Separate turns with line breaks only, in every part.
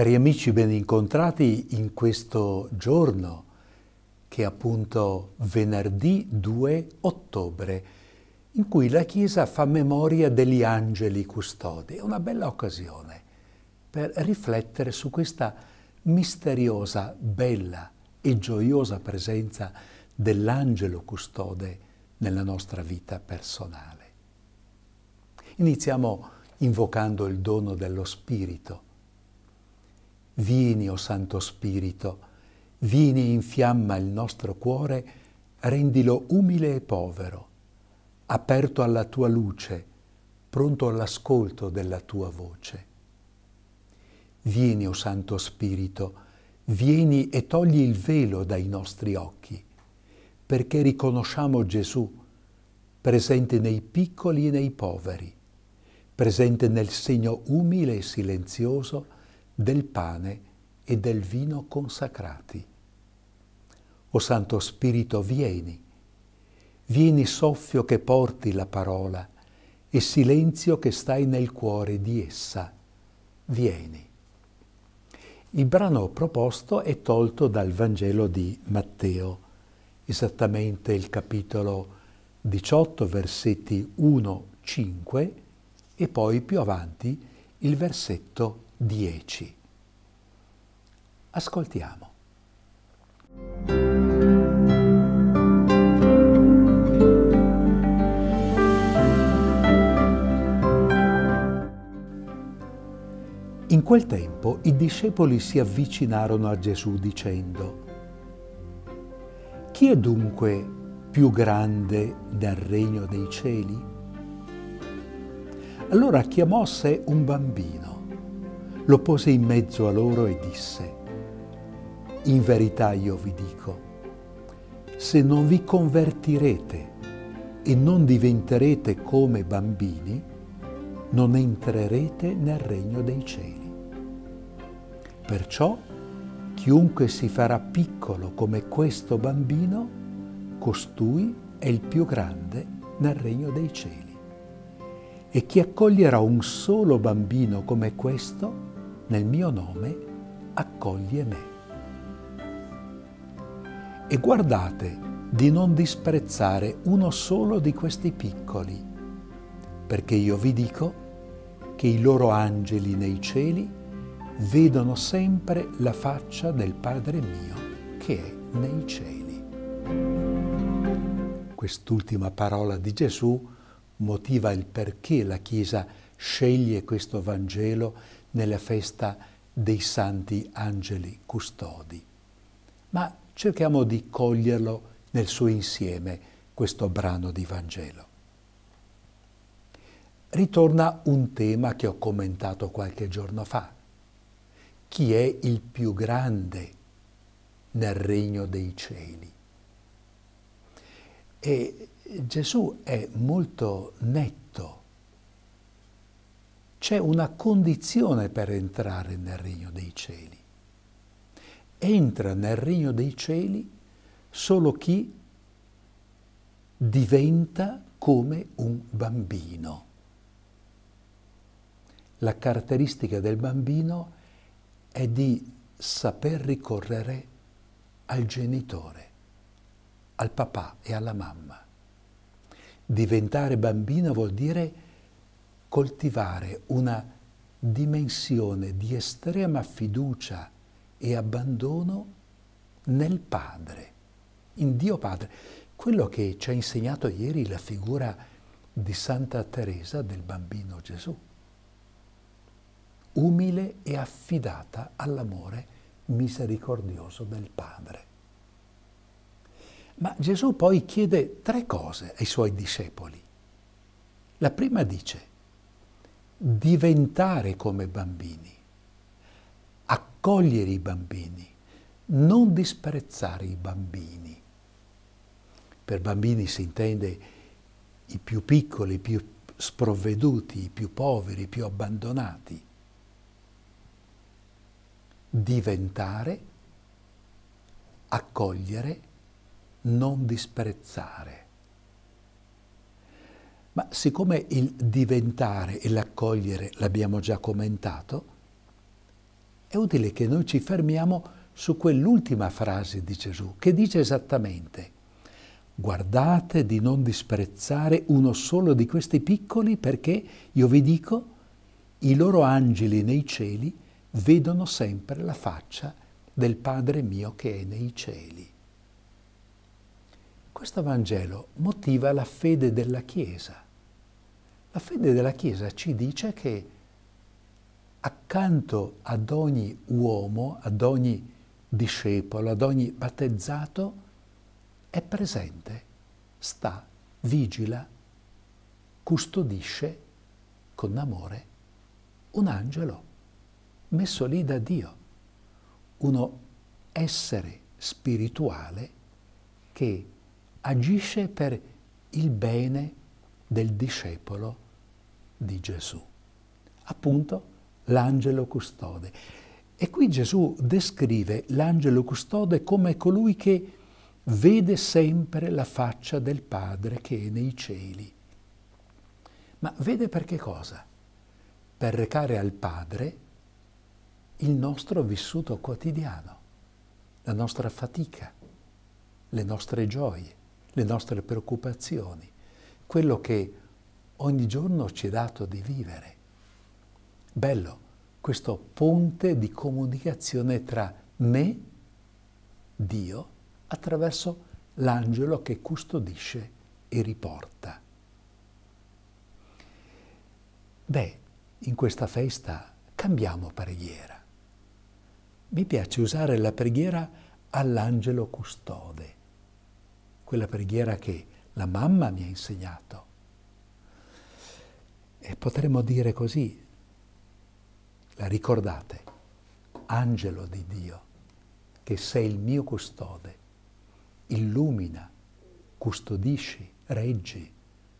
Cari amici ben incontrati in questo giorno, che è appunto venerdì 2 ottobre, in cui la Chiesa fa memoria degli angeli custodi. È una bella occasione per riflettere su questa misteriosa, bella e gioiosa presenza dell'angelo custode nella nostra vita personale. Iniziamo invocando il dono dello Spirito Vieni, o oh Santo Spirito, vieni e infiamma il nostro cuore, rendilo umile e povero, aperto alla tua luce, pronto all'ascolto della tua voce. Vieni, o oh Santo Spirito, vieni e togli il velo dai nostri occhi, perché riconosciamo Gesù, presente nei piccoli e nei poveri, presente nel segno umile e silenzioso del pane e del vino consacrati. O Santo Spirito, vieni, vieni soffio che porti la parola e silenzio che stai nel cuore di essa, vieni. Il brano proposto è tolto dal Vangelo di Matteo, esattamente il capitolo 18, versetti 1-5 e poi più avanti il versetto 10. Ascoltiamo. In quel tempo i discepoli si avvicinarono a Gesù dicendo, Chi è dunque più grande nel regno dei cieli? Allora chiamò a sé un bambino lo pose in mezzo a loro e disse, in verità io vi dico, se non vi convertirete e non diventerete come bambini, non entrerete nel regno dei cieli. Perciò chiunque si farà piccolo come questo bambino, costui è il più grande nel regno dei cieli. E chi accoglierà un solo bambino come questo, nel mio nome accoglie me. E guardate di non disprezzare uno solo di questi piccoli, perché io vi dico che i loro angeli nei cieli vedono sempre la faccia del Padre mio che è nei cieli. Quest'ultima parola di Gesù motiva il perché la Chiesa sceglie questo Vangelo nella festa dei santi angeli custodi. Ma cerchiamo di coglierlo nel suo insieme, questo brano di Vangelo. Ritorna un tema che ho commentato qualche giorno fa. Chi è il più grande nel regno dei cieli? E Gesù è molto netto c'è una condizione per entrare nel regno dei cieli. Entra nel regno dei cieli solo chi diventa come un bambino. La caratteristica del bambino è di saper ricorrere al genitore, al papà e alla mamma. Diventare bambino vuol dire coltivare una dimensione di estrema fiducia e abbandono nel Padre, in Dio Padre, quello che ci ha insegnato ieri la figura di Santa Teresa del bambino Gesù, umile e affidata all'amore misericordioso del Padre. Ma Gesù poi chiede tre cose ai suoi discepoli. La prima dice, diventare come bambini, accogliere i bambini, non disprezzare i bambini. Per bambini si intende i più piccoli, i più sprovveduti, i più poveri, i più abbandonati. Diventare, accogliere, non disprezzare. Ma siccome il diventare e l'accogliere l'abbiamo già commentato, è utile che noi ci fermiamo su quell'ultima frase di Gesù, che dice esattamente, guardate di non disprezzare uno solo di questi piccoli perché, io vi dico, i loro angeli nei cieli vedono sempre la faccia del Padre mio che è nei cieli. Questo Vangelo motiva la fede della Chiesa. La fede della Chiesa ci dice che accanto ad ogni uomo, ad ogni discepolo, ad ogni battezzato, è presente, sta, vigila, custodisce con amore un angelo messo lì da Dio, uno essere spirituale che agisce per il bene del discepolo di Gesù. Appunto l'angelo custode. E qui Gesù descrive l'angelo custode come colui che vede sempre la faccia del Padre che è nei cieli. Ma vede per che cosa? Per recare al Padre il nostro vissuto quotidiano, la nostra fatica, le nostre gioie, le nostre preoccupazioni, quello che ogni giorno ci è dato di vivere. Bello questo ponte di comunicazione tra me, Dio, attraverso l'angelo che custodisce e riporta. Beh, in questa festa cambiamo preghiera. Mi piace usare la preghiera all'angelo custode, quella preghiera che la mamma mi ha insegnato. E potremmo dire così, la ricordate, angelo di Dio, che sei il mio custode, illumina, custodisci, reggi,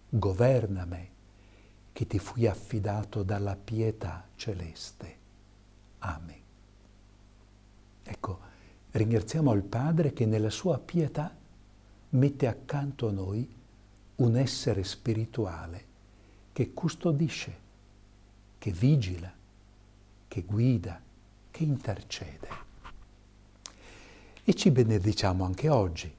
governa me, che ti fui affidato dalla pietà celeste. Amen. Ecco, ringraziamo il Padre che nella sua pietà mette accanto a noi un essere spirituale che custodisce, che vigila, che guida, che intercede. E ci benediciamo anche oggi.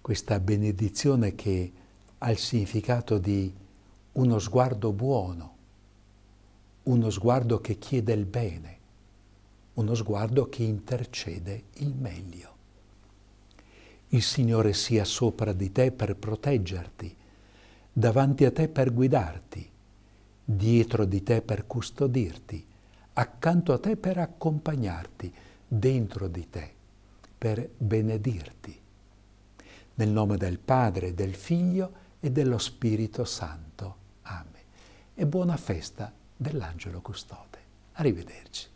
Questa benedizione che ha il significato di uno sguardo buono, uno sguardo che chiede il bene, uno sguardo che intercede il meglio. Il Signore sia sopra di te per proteggerti, davanti a te per guidarti, dietro di te per custodirti, accanto a te per accompagnarti, dentro di te per benedirti. Nel nome del Padre, del Figlio e dello Spirito Santo. Amen. E buona festa dell'Angelo Custode. Arrivederci.